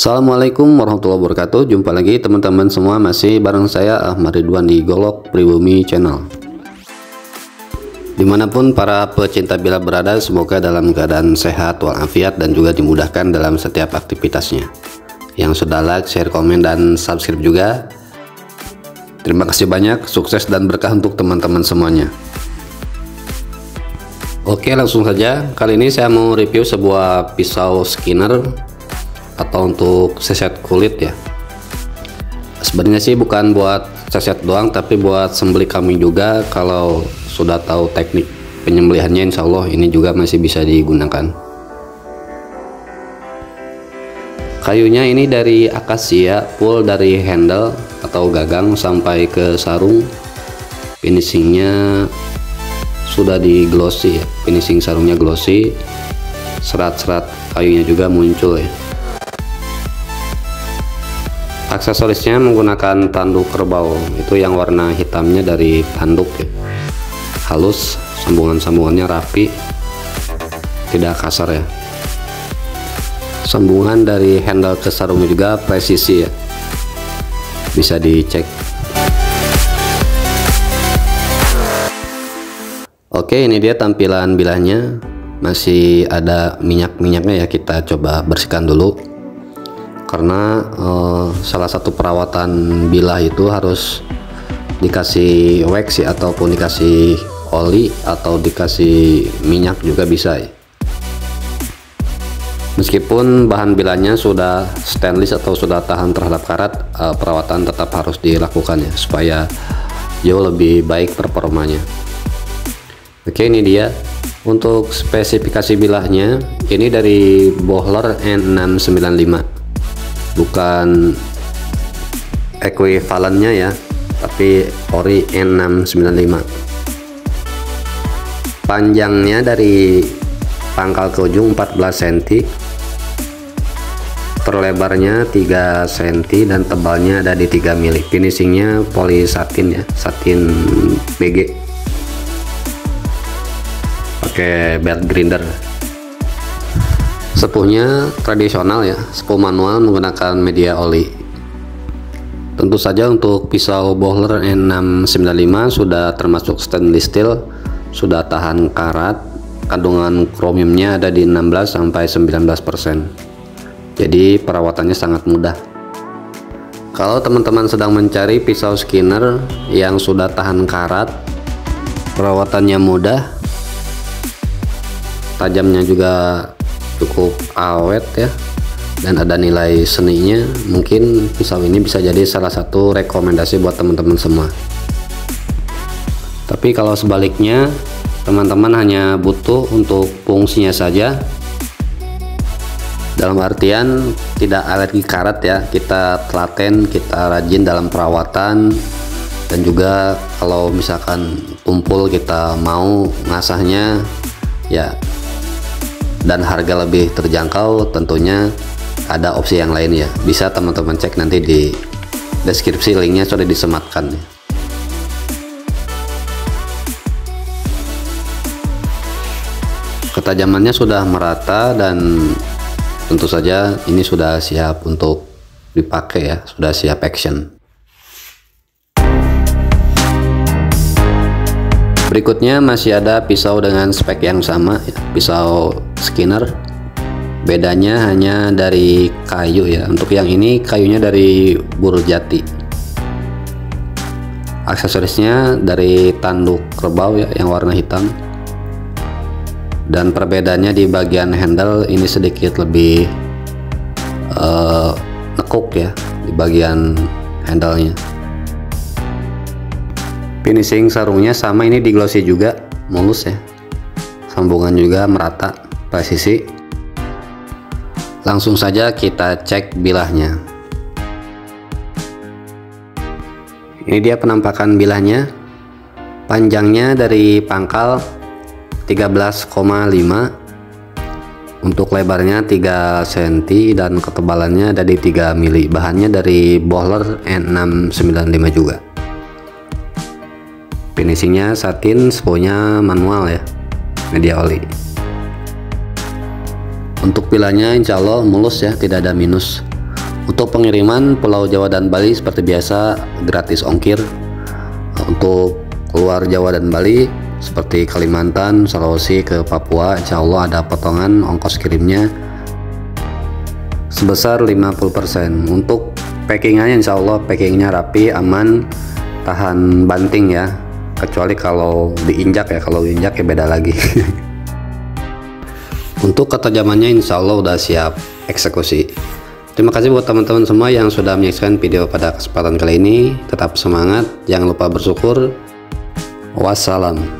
Assalamualaikum warahmatullahi wabarakatuh. Jumpa lagi teman-teman semua. Masih bareng saya Ahmad Ridwan di Golok Pribumi Channel. Di mana pun para pecinta bila berada Semoga dalam keadaan sehat walafiat Dan juga dimudahkan dalam setiap aktivitasnya. Yang sudah like, share, komen, dan subscribe juga. Terima kasih banyak Sukses dan berkah untuk teman-teman semuanya. Oke langsung saja. Kali ini saya mau review sebuah pisau skinner atau untuk seset kulit ya. Sebenarnya sih bukan buat seset doang tapi buat sembeli kami juga. Kalau sudah tahu teknik penyembelihannya insya Allah ini juga masih bisa digunakan. Kayunya ini dari akasia full dari handle atau gagang sampai ke sarung. Finishingnya sudah di glossy ya. Finishing sarungnya glossy. Serat-serat kayunya juga muncul ya aksesorisnya menggunakan tanduk kerbau. Itu yang warna hitamnya dari tanduk ya. Halus sambungan-sambungannya rapi tidak kasar ya. Sambungan dari handle ke sarungnya juga presisi ya. Bisa dicek. Oke ini dia tampilan bilahnya. Masih ada minyak-minyaknya ya kita coba bersihkan dulu karena uh, salah satu perawatan bilah itu harus dikasih wax ya, ataupun dikasih oli atau dikasih minyak juga bisa ya. Meskipun bahan bilahnya sudah stainless atau sudah tahan terhadap karat, uh, perawatan tetap harus dilakukan ya supaya jauh lebih baik performanya. Oke, ini dia. Untuk spesifikasi bilahnya, ini dari Bohler N695 bukan ekuivalennya ya tapi ori N695 panjangnya dari pangkal ke ujung 14 cm terlebarnya 3 cm dan tebalnya ada di 3 mili finishingnya poli satin ya satin BG pakai belt grinder sepuhnya tradisional ya sepuh manual menggunakan media oli. Tentu saja untuk pisau bohler N695 sudah termasuk stainless steel sudah tahan karat kandungan kromiumnya ada di 16 sampai 19% jadi perawatannya sangat mudah. Kalau teman-teman sedang mencari pisau skinner yang sudah tahan karat perawatannya mudah tajamnya juga cukup awet ya. Dan ada nilai seninya mungkin pisau ini bisa jadi salah satu rekomendasi buat teman-teman semua. Tapi kalau sebaliknya teman-teman hanya butuh untuk fungsinya saja. Dalam artian tidak alergi karat ya. Kita telaten kita rajin dalam perawatan. Dan juga kalau misalkan tumpul kita mau ngasahnya ya dan harga lebih terjangkau tentunya ada opsi yang lain ya bisa teman-teman cek nanti di deskripsi linknya sudah disematkan ya. ketajamannya sudah merata dan tentu saja ini sudah siap untuk dipakai ya sudah siap action berikutnya masih ada pisau dengan spek yang sama ya, pisau skinner. Bedanya hanya dari kayu ya. Untuk yang ini kayunya dari bur jati. Aksesorisnya dari tanduk kerbau ya yang warna hitam. Dan perbedaannya di bagian handle ini sedikit lebih uh, nekuk ya di bagian handlenya. Finishing sarungnya sama ini di glossy juga mulus ya. Sambungan juga merata presisi langsung saja kita cek bilahnya. Ini dia penampakan bilahnya. Panjangnya dari pangkal 13,5 untuk lebarnya 3 cm dan ketebalannya ada di 3 mili. Bahannya dari Bohler N695 juga. Finishingnya satin sponya manual ya. Media oli untuk pilanya insya Allah mulus ya tidak ada minus. Untuk pengiriman Pulau Jawa dan Bali seperti biasa gratis ongkir. Untuk keluar Jawa dan Bali seperti Kalimantan, Sulawesi ke Papua Insya Allah ada potongan ongkos kirimnya sebesar 50% untuk packingannya Insya Allah packingnya rapi aman tahan banting ya. Kecuali kalau diinjak ya kalau diinjak ya beda lagi untuk ketajamannya insya Allah udah siap eksekusi. Terima kasih buat teman-teman semua yang sudah menyaksikan video pada kesempatan kali ini. Tetap semangat jangan lupa bersyukur. Wassalam